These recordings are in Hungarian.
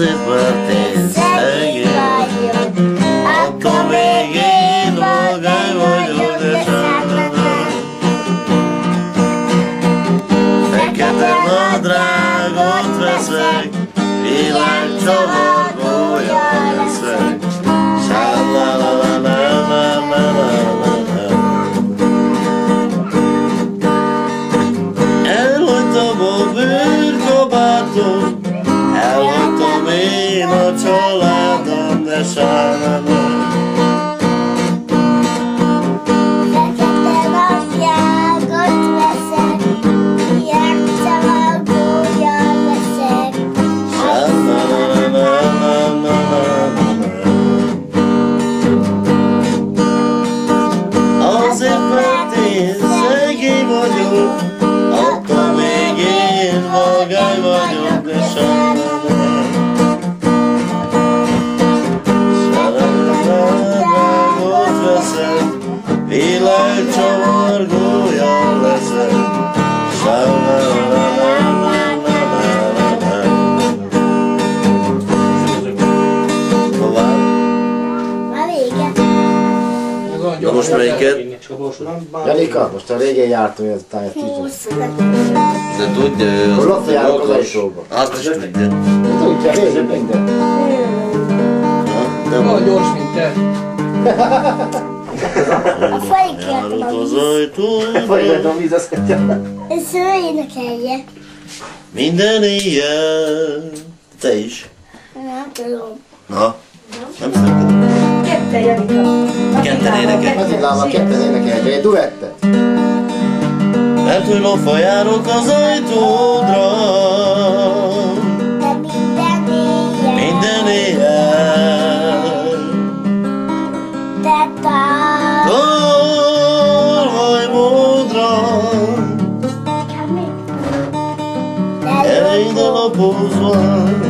separte sayo Ako megin Ogay mo yun Fekete mo drago Tvesvek Ilan toho sun világ csavargója leszek. Sajnálom. Tovább. Már vége. Na most melyiket? Janika, most a régen jártam, hogy így. Húsz. De tudja, ő az járok az magas. ajtóba? Azt is tudja. Tudja, régen minden. Nem Olyan gyors, mint te. A folyik járok a víz. Lehet a víz, azt mondja. Ez ő énekelje. Minden éjjel. Te is. Nem tudom. Na, nem szeretem. Ketten, Janika. Ketten énekel. Az így láma ketten énekelni, egy duettet. Mert hogy lopva járok az ajtódra. 不算。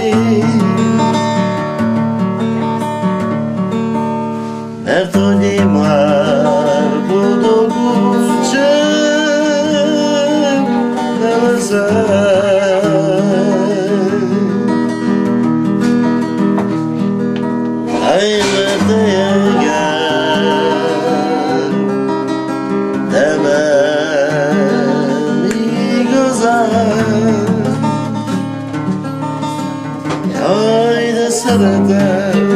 amei. sereder